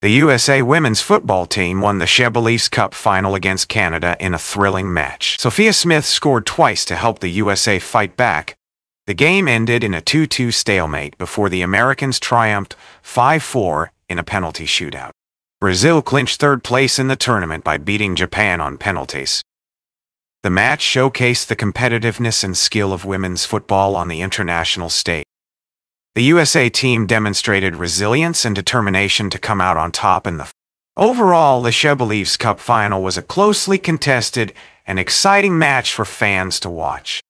The USA women's football team won the SheBelieves Cup final against Canada in a thrilling match. Sophia Smith scored twice to help the USA fight back. The game ended in a 2-2 stalemate before the Americans triumphed 5-4 in a penalty shootout. Brazil clinched third place in the tournament by beating Japan on penalties. The match showcased the competitiveness and skill of women's football on the international stage. The USA team demonstrated resilience and determination to come out on top in the Overall, the SheBelieves Cup final was a closely contested and exciting match for fans to watch.